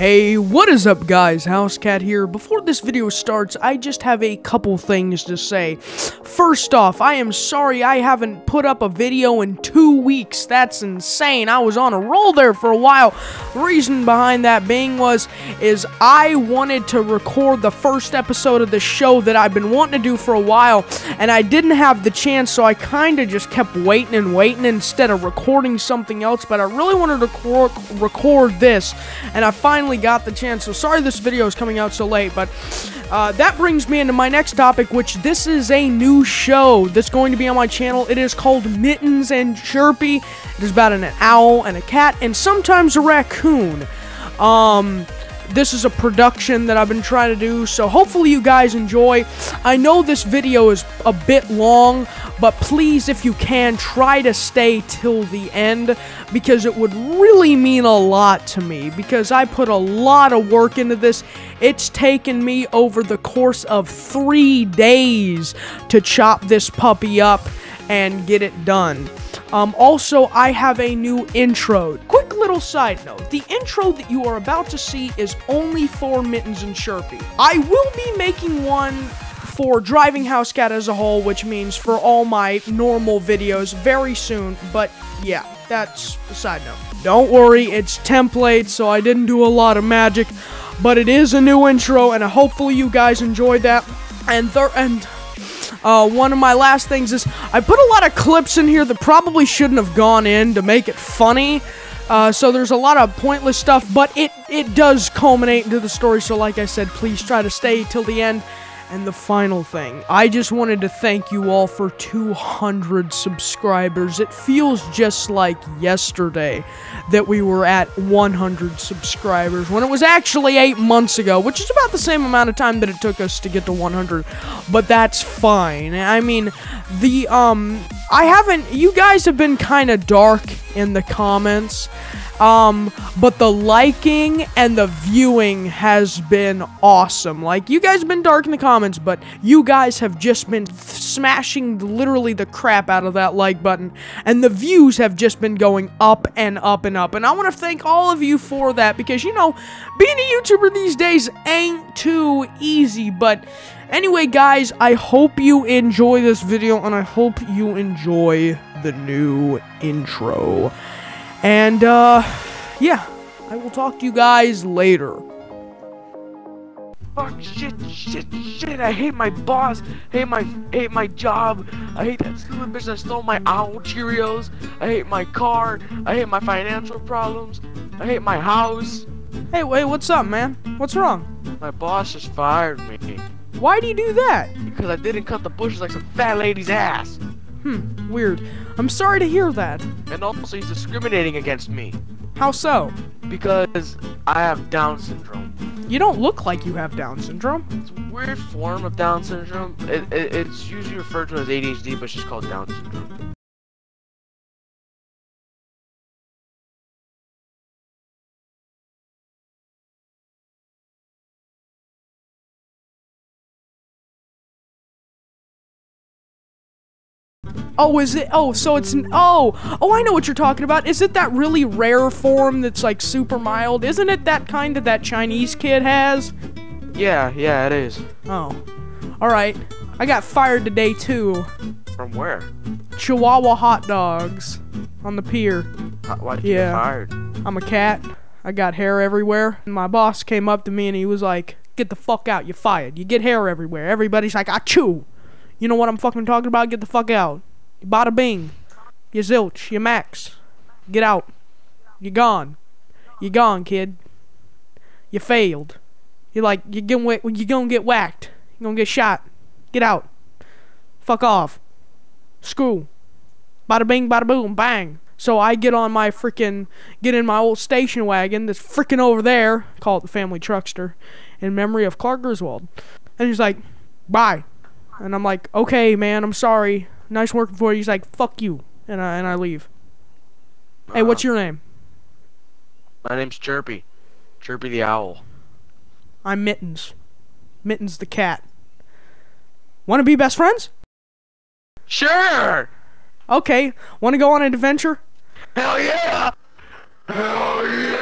Hey, what is up guys? Housecat here. Before this video starts, I just have a couple things to say. First off, I am sorry I haven't put up a video in two weeks. That's insane. I was on a roll there for a while. The reason behind that being was, is I wanted to record the first episode of the show that I've been wanting to do for a while, and I didn't have the chance, so I kinda just kept waiting and waiting instead of recording something else, but I really wanted to record this, and I finally finally got the chance. So sorry this video is coming out so late, but uh, that brings me into my next topic, which this is a new show that's going to be on my channel. It is called Mittens and Chirpy. It is about an owl and a cat and sometimes a raccoon. Um, this is a production that I've been trying to do, so hopefully you guys enjoy. I know this video is a bit long, but please, if you can, try to stay till the end, because it would really mean a lot to me, because I put a lot of work into this. It's taken me over the course of three days to chop this puppy up and get it done. Um, also, I have a new intro. Quick little side note. The intro that you are about to see is only for Mittens and Chirpy. I will be making one for Driving Housecat as a whole, which means for all my normal videos very soon, but yeah, that's a side note. Don't worry, it's template, so I didn't do a lot of magic, but it is a new intro, and hopefully you guys enjoyed that. And, and uh, one of my last things is I put a lot of clips in here that probably shouldn't have gone in to make it funny. Uh, so there's a lot of pointless stuff, but it, it does culminate into the story. So like I said, please try to stay till the end. And the final thing, I just wanted to thank you all for 200 subscribers. It feels just like yesterday that we were at 100 subscribers when it was actually 8 months ago, which is about the same amount of time that it took us to get to 100. But that's fine. I mean, the, um, I haven't, you guys have been kind of dark in the comments. Um, but the liking and the viewing has been awesome. Like, you guys have been dark in the comments, but you guys have just been smashing literally the crap out of that like button. And the views have just been going up and up and up. And I want to thank all of you for that because, you know, being a YouTuber these days ain't too easy. But anyway, guys, I hope you enjoy this video and I hope you enjoy the new intro. And, uh, yeah, I will talk to you guys later. Fuck, shit, shit, shit, I hate my boss, hate my, hate my job, I hate that stupid bitch that stole my owl Cheerios, I hate my car, I hate my financial problems, I hate my house. Hey, wait, what's up, man? What's wrong? My boss just fired me. Why do you do that? Because I didn't cut the bushes like some fat lady's ass. Hmm, weird. I'm sorry to hear that. And also, he's discriminating against me. How so? Because I have Down syndrome. You don't look like you have Down syndrome. It's a weird form of Down syndrome. It, it, it's usually referred to as ADHD, but it's just called Down syndrome. Oh, is it? Oh, so it's oh, oh, I know what you're talking about. Is it that really rare form that's like super mild? Isn't it that kind that that Chinese kid has? Yeah, yeah, it is. Oh, all right. I got fired today too. From where? Chihuahua hot dogs on the pier. Why'd you yeah. get fired? I'm a cat. I got hair everywhere. And my boss came up to me and he was like, "Get the fuck out! You're fired. You get hair everywhere." Everybody's like, "I chew." You know what I'm fucking talking about? Get the fuck out. Bada bing. You zilch. You max. Get out. You're gone. You're gone, kid. You failed. You're like, you're gonna, you're gonna get whacked. You're gonna get shot. Get out. Fuck off. Screw. Bada bing, bada boom, bang. So I get on my freaking, get in my old station wagon that's freaking over there, call it the family truckster, in memory of Clark Griswold. And he's like, bye. And I'm like, okay, man, I'm sorry nice working for you. He's like, fuck you. And I, and I leave. Uh, hey, what's uh-huh. your name? My name's Chirpy. Chirpy the owl. I'm Mittens. Mittens the cat. Want to be best friends? Sure! Okay. Want to go on an adventure? Hell yeah! Hell yeah!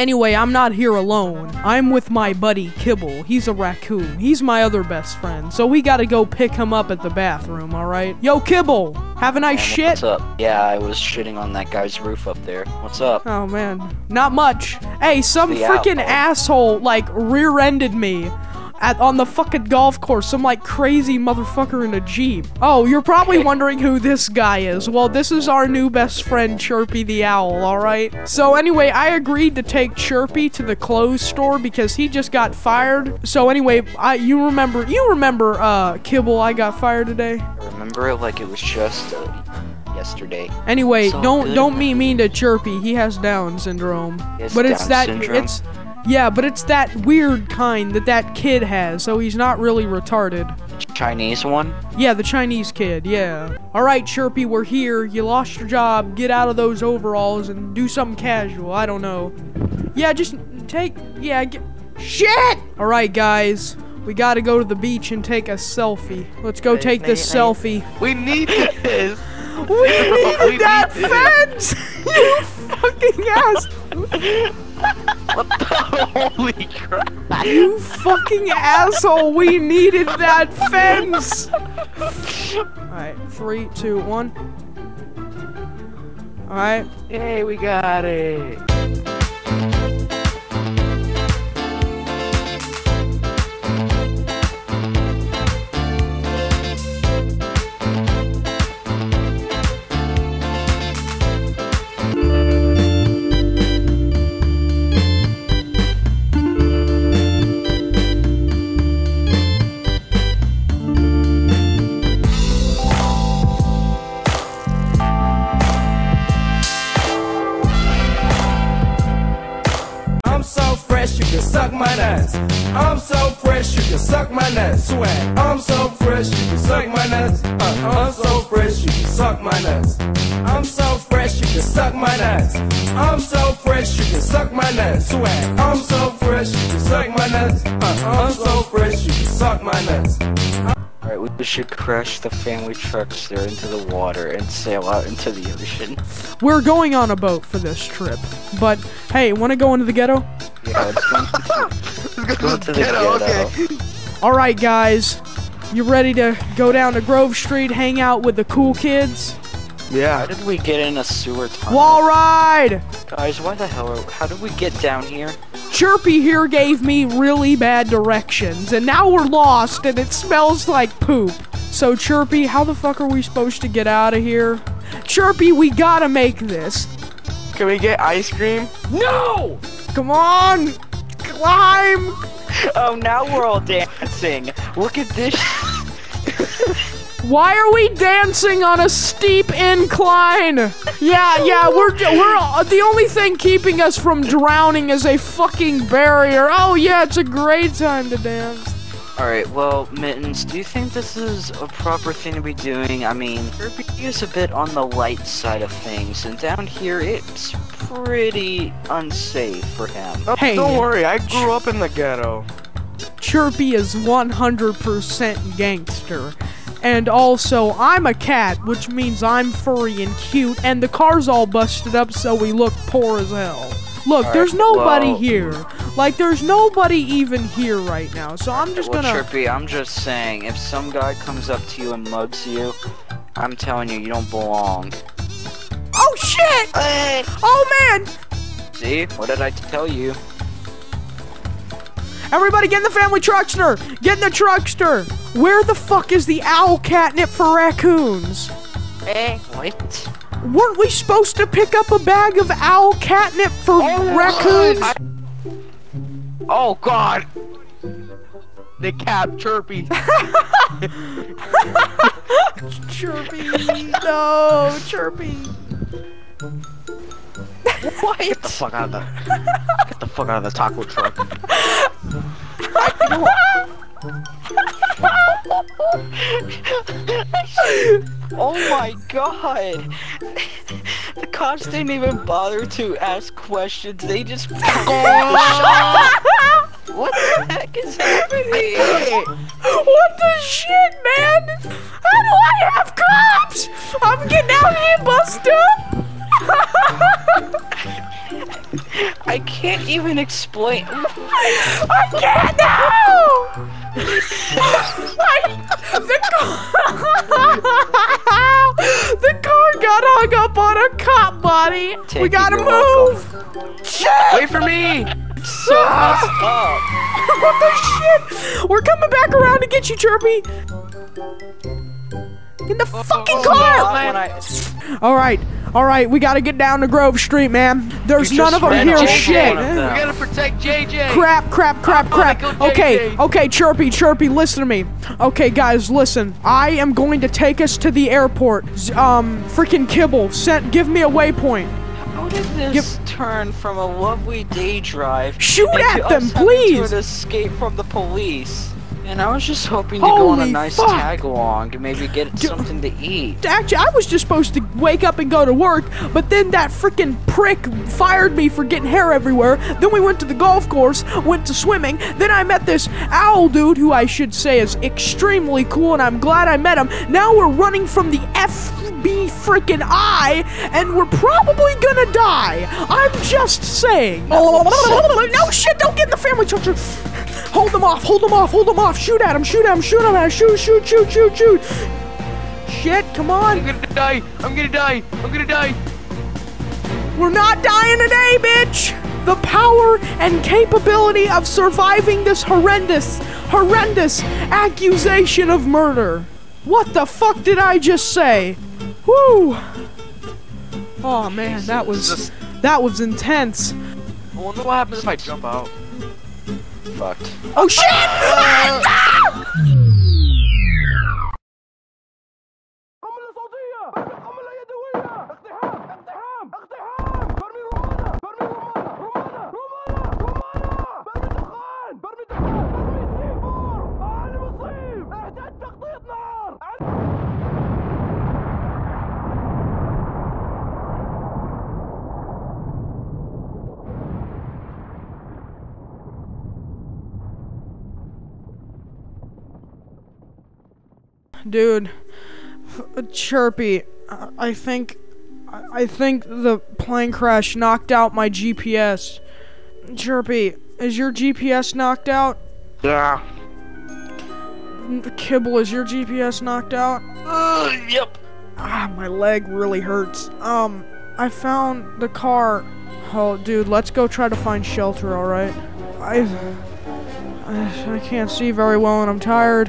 Anyway, I'm not here alone. I'm with my buddy Kibble. He's a raccoon. He's my other best friend. So we gotta go pick him up at the bathroom, alright? Yo, Kibble! Have a nice shit? What's up? Yeah, I was shitting on that guy's roof up there. What's up? Oh man, not much. Hey, some freaking asshole like rear-ended me at on the fucking golf course. Some like crazy motherfucker in a jeep. Oh, you're probably wondering who this guy is. Well, this is our new best friend, Chirpy the owl. All right. So anyway, I agreed to take Chirpy to the clothes store because he just got fired. So anyway, I you remember you remember uh Kibble? I got fired today. I remember it like it was just uh, yesterday. Anyway, So don't good. don't be mean to Chirpy. He has Down syndrome. He has but it's Down that syndrome? it's yeah, but it's that weird kind that that kid has. So he's not really retarded. Chinese one? Yeah, the Chinese kid. Yeah. All right, Chirpy, we're here. You lost your job. Get out of those overalls and do something casual. I don't know. Yeah, just take yeah. Get, shit. All right, guys. We gotta go to the beach and take a selfie. Let's go take this selfie. We need this. We We need that need fence! you fucking ass! What the holy crap? You fucking asshole! We needed that fence! Alright, three, two, one. Alright. Hey, we got it. Nuts. I'm so fresh, you can suck my nuts. Swag. I'm so fresh, you can suck my nuts. Uh, I'm so fresh, you can suck my nuts. I'm so fresh, you can suck my nuts. I'm so fresh, you can suck my nuts. Swag. I'm so fresh, you can suck my nuts. Uh, I'm so fresh, you can suck my nuts. Alright, we should crash the family truckster into the water and sail out into the ocean. We're going on a boat for this trip. But, hey, wanna go into the ghetto? Yeah, let's go into, go into the Ghetto, ghetto. okay. Alright, guys. You ready to go down to Grove Street, hang out with the cool kids? Yeah. How did we get in a sewer tunnel? Wall ride! Guys, why the hell are, how did we get down here? Chirpy here gave me really bad directions, and now we're lost and it smells like poop. So, Chirpy, how the fuck are we supposed to get out of here? Chirpy, we gotta make this. Can we get ice cream? No! Come on! Climb! Oh, now we're all dancing. Look at this. Why are we dancing on a steep incline? Yeah, yeah, we're we're the only thing keeping us from drowning is a fucking barrier. Oh yeah, it's a great time to dance. Alright, well, Mittens, do you think this is a proper thing to be doing? I mean, Kirby is a bit on the light side of things, and down here it's pretty unsafe for him. Oh, Hey. don't worry, I grew up in the ghetto. Chirpy is 100% gangster. And also, I'm a cat, which means I'm furry and cute, and the car's all busted up so we look poor as hell. Look, Alright, there's nobody well- here. Like, there's nobody even here right now, so I'm just well, gonna. Chirpy, I'm just saying, if some guy comes up to you and mugs you, I'm telling you, you don't belong. Oh shit! Oh man! See? What did I tell you? Everybody get in the family truckster! Get in the truckster! Where the fuck is the owl catnip for raccoons? Eh? What? Weren't we supposed to pick up a bag of owl catnip for raccoons? I- Oh god! The capped Chirpy. Chirpy, no, Chirpy. What? Get the fuck out of the Get the fuck out of the taco truck. oh my god! The cops didn't even bother to ask questions, they just What the heck is happening? What the shit, man? How do I have cops? I'm getting out here, Buster. I can't even explain. I can't now! I, the, car, the car got hung up on a cop body. Take we gotta move. Wait for me! So ah! messed up. what the shit? We're coming back around to get you, Chirpy. In the oh, fucking oh, car. Oh, I- All right, all right. We gotta get down to Grove Street, man. There's none of them here. over Shit. them. We gotta protect JJ! Crap, crap, crap, crap. Michael Okay, okay, Chirpy, Chirpy, listen to me. Okay, guys, listen. I am going to take us to the airport. Z- Um, freaking Kibble, sent, give me a waypoint. How did this turn from a lovely day drive Shoot into at them, us having please! To escape from the police? And I was just hoping to go on a nice fuck. tag along and maybe get something to eat. Actually, I was just supposed to wake up and go to work, but then that freaking prick fired me for getting hair everywhere. Then we went to the golf course, went to swimming. Then I met this owl dude who I should say is extremely cool, and I'm glad I met him. Now we're running from the FB freaking I, and we're probably gonna die. I'm just saying. Oh. no shit, don't get in the family truckster. Hold them off, hold them off, hold them off. Shoot at him, shoot at him, shoot at him, shoot, shoot, shoot, shoot, shoot. Shit, come on. I'm gonna die! I'm gonna die! I'm gonna die! We're not dying today, bitch! The power and capability of surviving this horrendous, horrendous accusation of murder. What the fuck did I just say? Whew! Oh man, that was that was intense. I wonder what happens if I jump out. Fucked. Oh shit! Uh, Dude, Chirpy, I think, I I think the plane crash knocked out my GPS. Chirpy, is your GPS knocked out? Yeah. Kibble, is your GPS knocked out? Uh, yep. Ah, my leg really hurts. Um, I found the car. Oh, dude, let's go try to find shelter, alright? I, I. I can't see very well and I'm tired.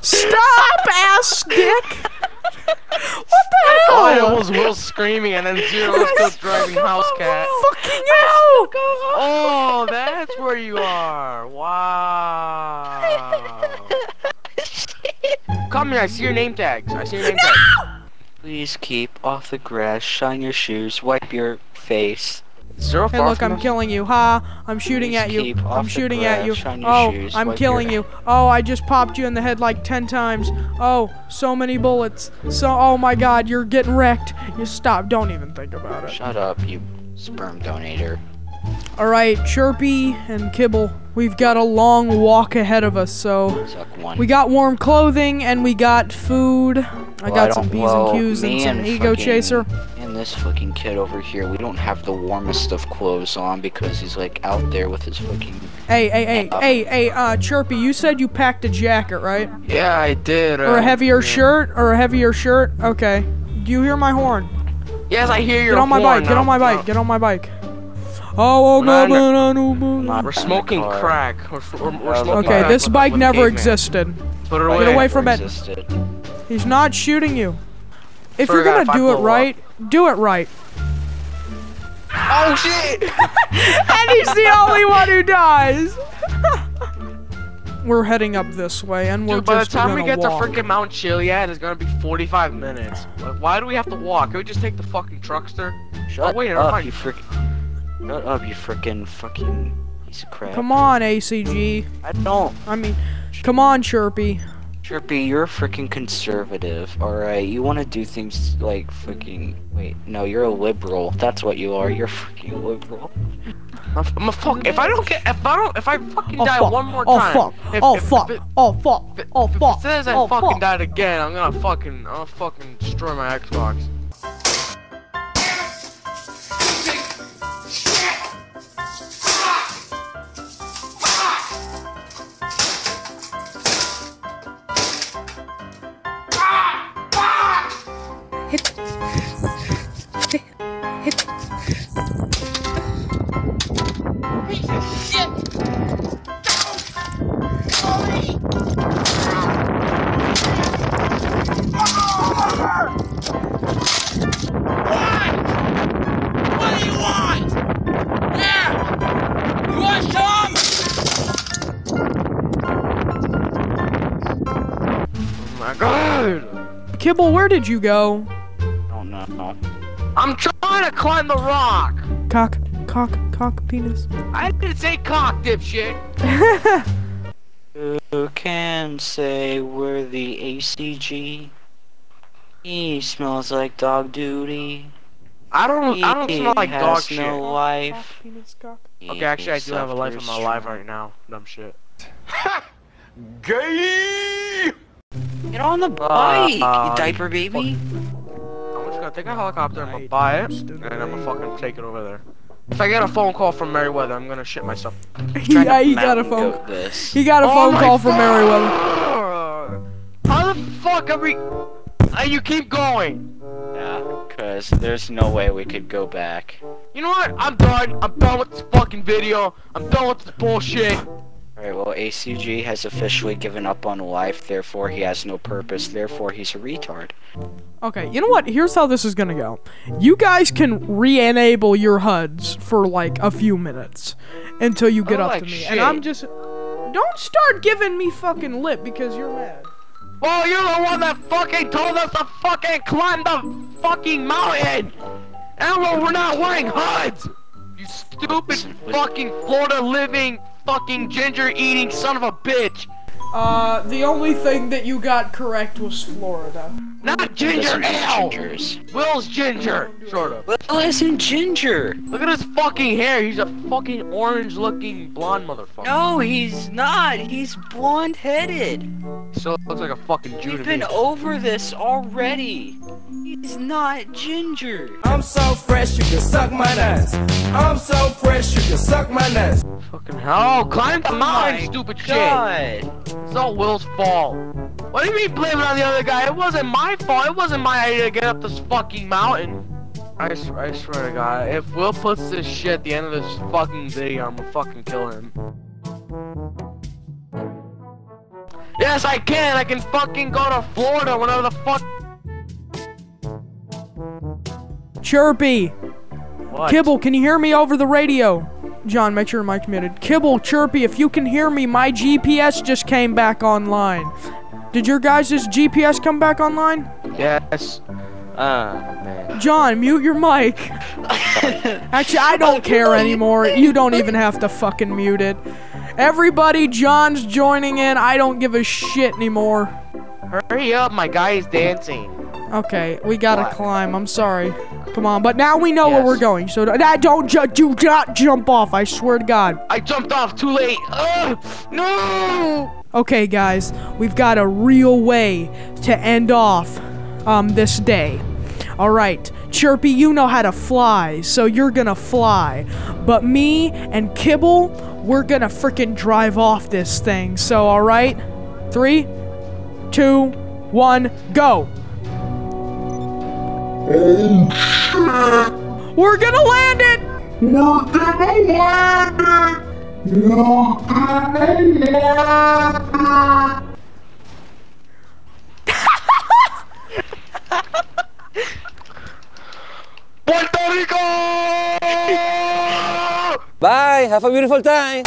Stop, ass dick! What the hell? All I was Will screaming and then Zero was still driving house cat. Fucking hell! Oh, that's where you are. Wow. Come here, I see your name tags. I see your name tags. Please keep off the grass, shine your shoes, wipe your face. Zero Hey, look, I'm us? killing you. Ha! I'm shooting Please at you. I'm shooting at you. grass, shine your Oh, shoes, I'm killing you. Oh, I just popped you in the head like 10 times. Oh, so many bullets. So, oh my god, you're getting wrecked. You stop. Don't even think about it. Shut up, you sperm donator. Alright, Chirpy and Kibble, we've got a long walk ahead of us, so. We got warm clothing and we got food. I Well, got some P's and Q's and some EgoChaser. And this fucking kid over here, we don't have the warmest of clothes on because he's like out there with his fucking. Hey, hey, hey, Uh, hey, hey, uh, Chirpy, you said you packed a jacket, right? Yeah, I did. Or uh, a heavier yeah. shirt? Or a heavier shirt? Okay. Do you hear my horn? Yes, I hear your Get on my horn bike, get on my bike, get on my bike. Oh, oh, no, no, no, no, no. We're smoking crack. We're, we're, we're Okay, smoking Okay, crack this bike with never caveman. existed. Put it away. Get away from it. existed. He's not shooting you. If Swear you're gonna if do it blow right, do it right. Oh shit! and he's the only one who dies. we're heading up this way, and we're Dude, by the time we get walk. to freaking Mount Chiliad, it's gonna be 45 minutes. Why do we have to walk? Can we just take the fucking truckster? Oh, shut wait, never up, mind. you frickin'. Shut up, you frickin' fucking piece of crap. Come on, ACG. I don't. I mean, come on, Chirpy. Chirpy, you're a freaking conservative, alright? You want to do things like freaking. Wait, no, you're a liberal. That's what you are. You're a freaking liberal. I'm, I'm a fuck. If I don't get, if I don't, if I fucking Oh die fuck. one more time. Oh time. fuck. If, Oh if, fuck. If it, Oh fuck. if Oh if fuck. it says I Oh fucking fuck. died again, I'm gonna fucking, I'll fucking destroy my Xbox. What do you want? Yeah! You want some? Oh my god! Kibble, where did you go? Climb the rock. Cock, cock, cock, penis. I didn't say cock, dipshit. You can say we're the ACG. He smells like dog duty. I don't, He I don't smell like has dog no shit. life. penis, cock. Okay, actually, I do have a life in suffers my life right now. Dumb shit. Gay! Get on the bike, Uh, you diaper baby. I'm just gonna take a helicopter, I'm gonna buy it, and I'm gonna fucking take it over there. If I get a phone call from Merryweather, I'm gonna shit myself. yeah, he got a phone. This. He got a Oh phone my call from Merryweather. How the fuck are we? Uh, you keep going. Yeah, cause there's no way we could go back. You know what? I'm done. I'm done with this fucking video. I'm done with this bullshit. Alright, well, ACG has officially given up on life, therefore he has no purpose, therefore he's a retard. Okay, you know what? Here's how this is gonna go. You guys can re-enable your HUDs for like a few minutes until you get Oh, up like to me, shit. and I'm just. Don't start giving me fucking lip because you're mad. Well, you're the one that fucking told us to fucking climb the fucking mountain. And we're not wearing HUDs! You stupid fucking Florida living fucking ginger eating son of a bitch. Uh, the only thing that you got correct was Florida. Not ginger ale. gingers. Will's ginger, sort of. Well, isn't ginger. Look at his fucking hair. He's a fucking orange-looking blonde motherfucker. No, he's not. He's blonde-headed. Still looks like a fucking Jew We've to been me. over this already. He's not ginger. I'm so fresh you can suck my nuts. I'm so fresh you can suck my nuts. Fucking hell! Climb the Oh mountain, my stupid shit. It's all Will's fault. What do you mean blame it on the other guy? It wasn't my fault. It wasn't my idea to get up this fucking mountain. I swear to God, if Will puts this shit at the end of this fucking video, I'm gonna fucking kill him. Yes, I can. I can fucking go to Florida whenever the fuck. Chirpy, What? Kibble, can you hear me over the radio? John, make sure your mic's muted. Kibble, Chirpy, if you can hear me, my GPS just came back online. Did your guys' GPS come back online? Yes. Ah, man. John, mute your mic. Actually, I don't care anymore. You don't even have to fucking mute it. Everybody, John's joining in. I don't give a shit anymore. Hurry up, my guy is dancing. Okay, we gotta What? climb. I'm sorry. Come on, but now we know where we're going. So don't ju- do not jump off. I swear to God. I jumped off too late. Ugh, no! Okay, guys, we've got a real way to end off um this day. All right, Chirpy, you know how to fly, so you're gonna fly. But me and Kibble, we're gonna freaking drive off this thing. So, all right, three, two, one, go. Oh. We're gonna land it. Puerto Rico! Bye. Have a beautiful time.